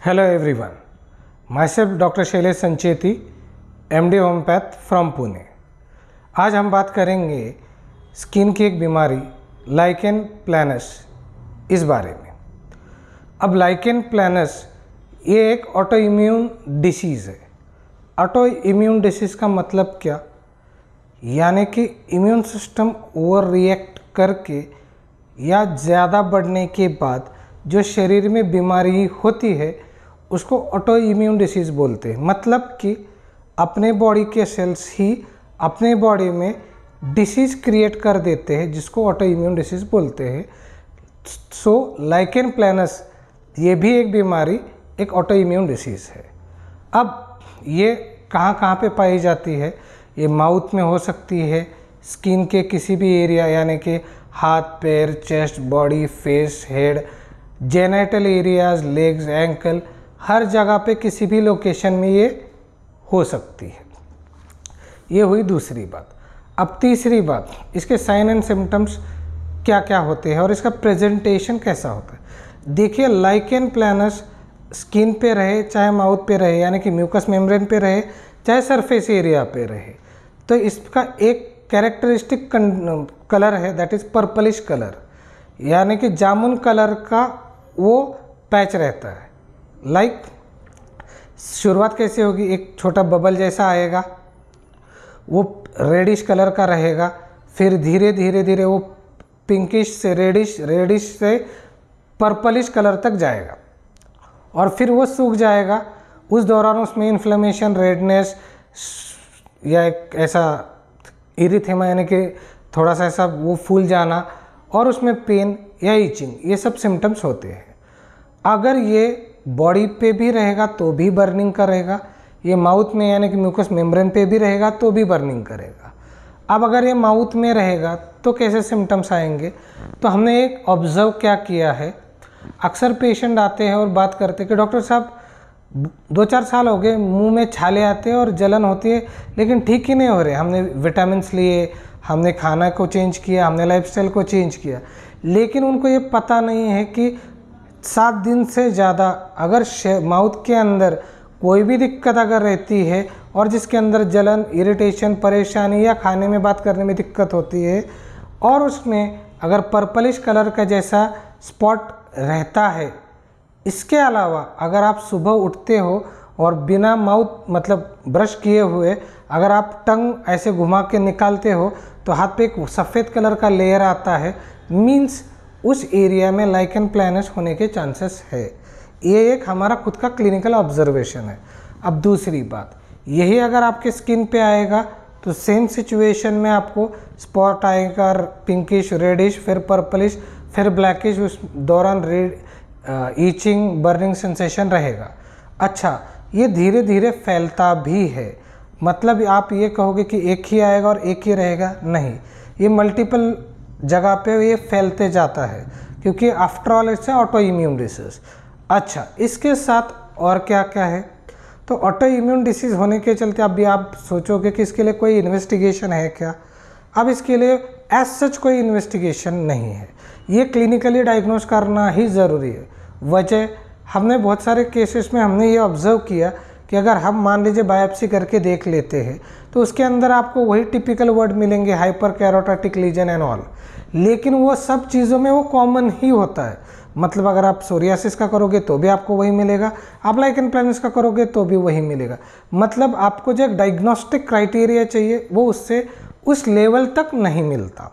Hello, everyone. Myself Dr. Sancheti M D homeopath from Pune आज हम बात करेंगे स्किन की एक बीमारी लाइकेन प्लानस इस बारे में अब लाइकेन प्लानस ये एक ऑटो इम्यून डिसीज़ है ऑटो इम्यून डिसीज़ का मतलब क्या यानी कि इम्यून सिस्टम ओवर रिएक्ट करके या ज़्यादा बढ़ने के बाद जो शरीर में बीमारी होती है उसको ऑटो इम्यून डिसीज़ बोलते हैं। मतलब कि अपने बॉडी के सेल्स ही अपने बॉडी में डिसीज़ क्रिएट कर देते हैं, जिसको ऑटो इम्यून डिसीज़ बोलते हैं। सो लाइकेन प्लानस ये भी एक बीमारी, एक ऑटो इम्यून डिसीज़ है। अब, ये कहाँ कहाँ पे पाई जाती है? ये माउथ में हो सकती है स्किन के किसी भी एरिया यानी कि हाथ, पैर chest body face head genital areas legs ankle हर जगह पे किसी भी लोकेशन में ये हो सकती है। ये हुई दूसरी बात। अब तीसरी बात, इसके साइन एंड सिम्टम्स क्या क्या होते हैं और इसका प्रेजेंटेशन कैसा होता है? देखिए लाइकेन प्लानस स्किन पे रहे, चाहे माउथ पे रहे, यानी कि म्यूकस मेम्ब्रेन पे रहे, चाहे सरफेस एरिया पे रहे तो इसका एक कैरेक्टरिस्टिक कलर है दैट इज़ पर्पलिश कलर यानी कि जामुन कलर का वो पैच रहता है। लाइक शुरुआत कैसे होगी? एक छोटा बबल जैसा आएगा, वो रेडिश कलर का रहेगा, फिर धीरे धीरे धीरे वो पिंकिश से रेडिश रेडिश से पर्पलिश कलर तक जाएगा। और फिर वो सूख जाएगा। उस दौरान उसमें इन्फ्लेमेशन रेडनेस या एक ऐसा इरिथेमा यानी कि थोड़ा सा ऐसा वो फूल जाना, और उसमें पेन या इचिंग ये सब सिम्टम्स होते हैं। अगर ये बॉडी पे भी रहेगा तो भी बर्निंग करेगा। ये माउथ में यानी कि म्यूकस मेम्ब्रेन पे भी रहेगा तो भी बर्निंग करेगा। अब अगर ये माउथ में रहेगा तो कैसे सिम्टम्स आएँगे? तो हमने एक ऑब्ज़र्व क्या किया है? अक्सर पेशेंट आते हैं और बात करते कि डॉक्टर साहब दो चार साल हो गए, मुँह में छाले आते हैं और जलन होती है, लेकिन ठीक ही नहीं हो रहे। हमने विटामिन लिए, हमने खाना को चेंज किया, हमने लाइफस्टाइल को चेंज किया। लेकिन उनको ये पता नहीं है कि सात दिन से ज़्यादा अगर माउथ के अंदर कोई भी दिक्कत अगर रहती है और जिसके अंदर जलन इरिटेशन परेशानी या खाने में बात करने में दिक्कत होती है और उसमें अगर पर्पलिश कलर का जैसा स्पॉट रहता है, इसके अलावा अगर आप सुबह उठते हो और बिना माउथ मतलब ब्रश किए हुए अगर आप टंग ऐसे घुमा के निकालते हो तो हाथ पे एक सफ़ेद कलर का लेयर आता है मीन्स उस एरिया में लाइकन प्लानस होने के चांसेस है। ये एक हमारा खुद का क्लिनिकल ऑब्जर्वेशन है। अब दूसरी बात, यही अगर आपके स्किन पे आएगा तो सेम सिचुएशन में आपको स्पॉट आएगा पिंकिश रेडिश फिर पर्पलिश फिर ब्लैकिश उस दौरान रेड ईचिंग बर्निंग सेंसेशन रहेगा। अच्छा ये धीरे धीरे फैलता भी है। मतलब आप ये कहोगे कि एक ही आएगा और एक ही रहेगा? नहीं। ये मल्टीपल जगह पे ये फैलते जाता है, क्योंकि after all it's auto immune disease अच्छा इसके साथ और क्या क्या है? तो ऑटो इम्यून डिसीज़ होने के चलते अब भी आप सोचोगे कि इसके लिए कोई इन्वेस्टिगेशन है क्या? अब इसके लिए एज सच कोई इन्वेस्टिगेशन नहीं है। ये क्लिनिकली डायग्नोज करना ही ज़रूरी है। वजह, हमने बहुत सारे केसेस में हमने ये ऑब्ज़र्व किया कि अगर हम मान लीजिए बायोप्सी करके देख लेते हैं तो उसके अंदर आपको वही टिपिकल वर्ड मिलेंगे hyper keratotic lesion and all लेकिन वो सब चीज़ों में वो कॉमन ही होता है। मतलब अगर आप सोरियासिस का करोगे तो भी आपको वही मिलेगा। आप लाइकन प्लानिस का करोगे तो भी वही मिलेगा। मतलब आपको जो एक डायग्नोस्टिक क्राइटेरिया चाहिए, वो उससे उस लेवल तक नहीं मिलता।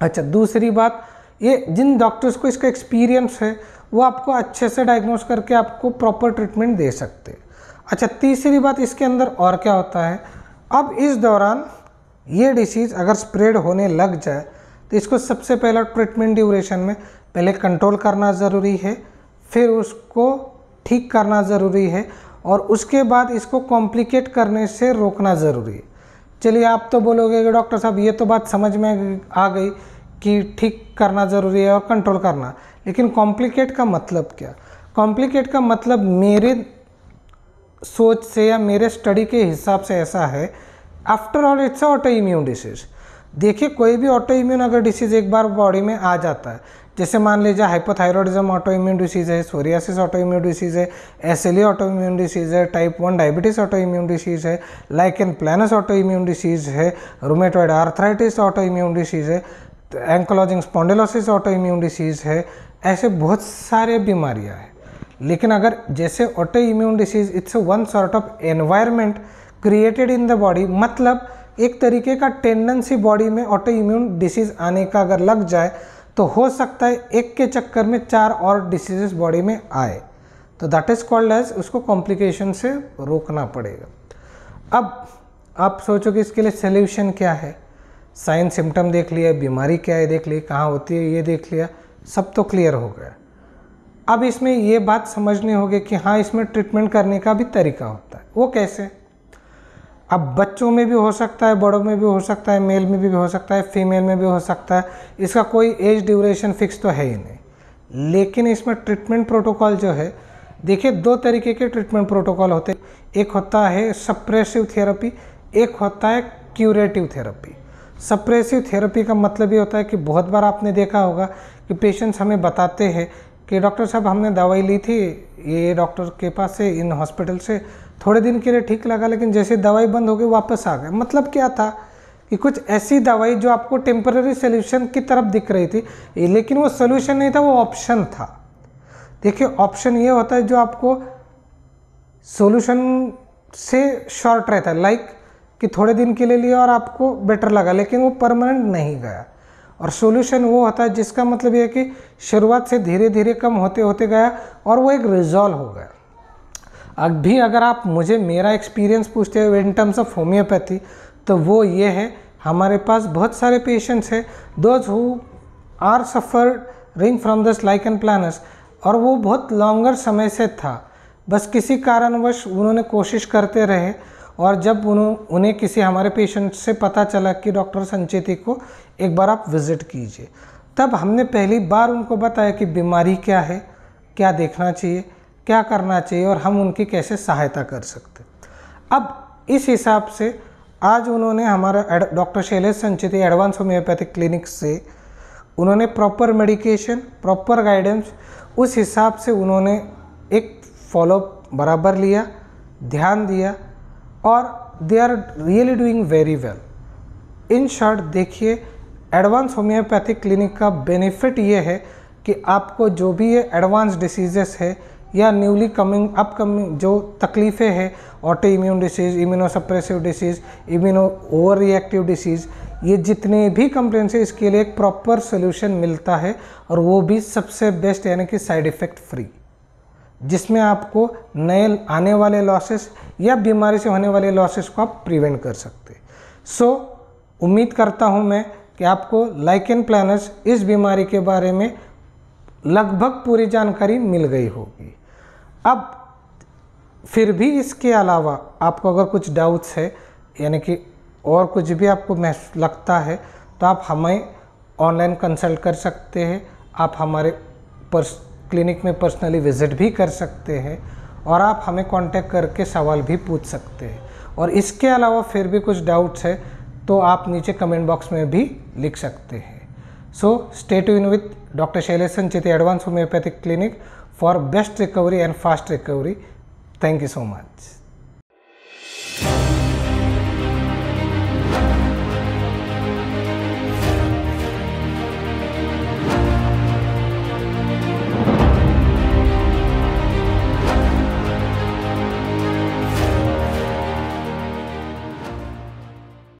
अच्छा दूसरी बात, ये जिन डॉक्टर्स को इसका एक्सपीरियंस है, वो आपको अच्छे से डायग्नोस करके आपको प्रॉपर ट्रीटमेंट दे सकते अच्छा तीसरी बात इसके अंदर और क्या होता है? अब इस दौरान ये डिसीज़ अगर स्प्रेड होने लग जाए तो इसको सबसे पहला ट्रीटमेंट ड्यूरेशन में पहले कंट्रोल करना ज़रूरी है, फिर उसको ठीक करना ज़रूरी है और उसके बाद इसको कॉम्प्लिकेट करने से रोकना ज़रूरी है। चलिए, आप तो बोलोगे कि डॉक्टर साहब, ये तो बात समझ में आ गई कि ठीक करना ज़रूरी है और कंट्रोल करना। लेकिन कॉम्प्लिकेट का मतलब क्या? कॉम्प्लिकेट का मतलब मेरे सोच से या मेरे स्टडी के हिसाब से ऐसा है after all it's auto immune disease देखिए, कोई भी ऑटो इम्यून अगर डिसीज़ एक बार बॉडी में आ जाता है, जैसे मान लीजिए हाइपोथायरॉयडिज्म ऑटो इम्यून डिसीज़ है सोरियासिस ऑटो इम्यून डिसीज़ है एसएलई ऑटो इम्यून डिसीज़ है type one diabetes auto immune disease है like lichen planus auto immune disease है rheumatoid arthritis auto immune disease है ankylosing spondylosis auto immune disease है, ऐसे बहुत सारे बीमारियाँ हैं। लेकिन अगर जैसे auto immune disease it's one sort of environment created in the body मतलब एक तरीके का टेंडेंसी बॉडी में ऑटो इम्यून डिसीज़ आने का अगर लग जाए तो हो सकता है एक के चक्कर में चार और डिसीजेस बॉडी में आए। तो दैट इज़ कॉल्ड एज उसको कॉम्प्लिकेशन से रोकना पड़ेगा। अब आप सोचो कि इसके लिए सोल्यूशन क्या है। साइन सिम्टम देख लिया, बीमारी क्या है देख ली, कहाँ होती है, ये देख लिया, सब तो क्लियर हो गया। अब इसमें ये बात समझनी होगी कि हाँ इसमें ट्रीटमेंट करने का भी तरीका होता है। वो कैसे? अब बच्चों में भी हो सकता है, बड़ों में भी हो सकता है मेल में भी हो सकता है फीमेल में भी हो सकता है। इसका कोई एज ड्यूरेशन फिक्स तो है ही नहीं। लेकिन इसमें ट्रीटमेंट प्रोटोकॉल जो है, देखिए दो तरीके के ट्रीटमेंट प्रोटोकॉल होते हैं। एक होता है सप्रेसिव थेरेपी एक होता है क्यूरेटिव थेरेपी सप्रेसिव थेरेपी का मतलब ये होता है कि बहुत बार आपने देखा होगा कि पेशेंट्स हमें बताते हैं कि डॉक्टर साहब, हमने दवाई ली थी, ये डॉक्टर के पास से, इन हॉस्पिटल से, थोड़े दिन के लिए ठीक लगा, लेकिन जैसे दवाई बंद हो गई, वापस आ गए। मतलब क्या था कि कुछ ऐसी दवाई जो आपको टेम्पररी सोल्यूशन की तरफ़ दिख रही थी, लेकिन वो सोल्यूशन नहीं था, वो ऑप्शन था। देखिए ऑप्शन ये होता है जो आपको सोल्यूशन से शॉर्ट रहता है लाइक कि थोड़े दिन के लिए लिया और आपको बेटर लगा, लेकिन वो परमानेंट नहीं गया। और सोल्यूशन वो होता है जिसका मतलब ये है कि शुरुआत से धीरे धीरे कम होते होते गया और वो एक रिजॉल्व हो गया। अब भी अगर आप मुझे मेरा एक्सपीरियंस पूछते हो इन टर्म्स ऑफ़ होम्योपैथी तो वो ये है, हमारे पास बहुत सारे पेशेंट्स हैं those who are suffering from this lichen planus और वो बहुत लॉन्गर समय से था। बस किसी कारणवश उन्होंने कोशिश करते रहे और जब उन्हें किसी हमारे पेशेंट से पता चला कि डॉक्टर संचेती को एक बार आप विज़िट कीजिए, तब हमने पहली बार उनको बताया कि बीमारी क्या है, क्या देखना चाहिए, क्या करना चाहिए और हम उनकी कैसे सहायता कर सकते अब इस हिसाब से आज उन्होंने हमारा doctor Shailesh Sanchit advance homeopathic clinic से उन्होंने प्रॉपर मेडिकेशन प्रॉपर गाइडेंस उस हिसाब से उन्होंने एक फॉलोअप बराबर लिया, ध्यान दिया और they are really doing very well in short देखिए एडवांस होम्योपैथिक क्लिनिक का बेनिफिट ये है कि आपको जो भी ये एडवांस डिसीजेस है या न्यूली कमिंग अपकमिंग जो तकलीफ़ें हैं auto immune disease immunosuppressive disease immuno over reactive disease ये जितने भी कंप्लेंट्स हैं इसके लिए एक प्रॉपर सोल्यूशन मिलता है और वो भी सबसे बेस्ट यानी कि साइड इफ़ेक्ट फ्री जिसमें आपको नए आने वाले लॉसेस या बीमारी से होने वाले लॉसेस को आप प्रिवेंट कर सकते सो so, उम्मीद करता हूँ मैं कि आपको लाइकेन प्लानर्स इस बीमारी के बारे में लगभग पूरी जानकारी मिल गई होगी। अब फिर भी इसके अलावा आपको अगर कुछ डाउट्स है यानी कि और कुछ भी आपको लगता है तो आप हमें ऑनलाइन कंसल्ट कर सकते हैं। आप हमारे पर्स क्लिनिक में पर्सनली विज़िट भी कर सकते हैं और आप हमें कांटेक्ट करके सवाल भी पूछ सकते हैं। और इसके अलावा फिर भी कुछ डाउट्स है तो आप नीचे कमेंट बॉक्स में भी लिख सकते हैं। So stay in with doctor Shailesh Sanchit advance homeopathic clinic for best recovery and fast recovery thank you so much.